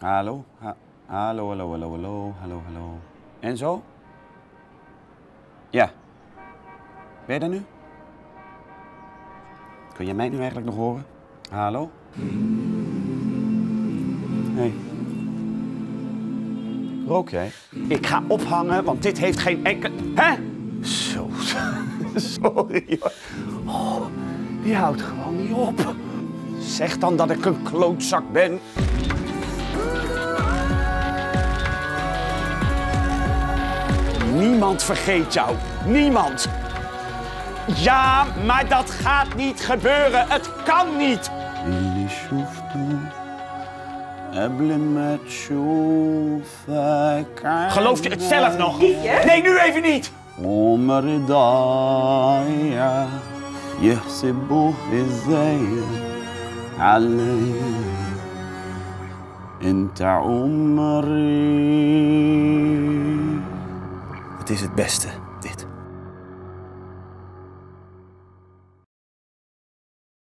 Hallo? Ha- hallo, hallo, hallo, hallo, hallo, hallo. En zo? Ja. Ben je daar nu? Kun je mij nu eigenlijk nog horen? Hallo? Hey. Rook jij? Ik ga ophangen, want dit heeft geen enkel... Hè? Zo. Sorry, hoor. Oh, die houdt gewoon niet op. Zeg dan dat ik een klootzak ben. Niemand vergeet jou. Niemand. Ja, maar dat gaat niet gebeuren. Het kan niet. اللي شفته قبل ما تشوفك Geloof je het zelf nog? Nee, nu even niet. عمر ضايع يحسبوه ازاي علي انت عمري het is het beste.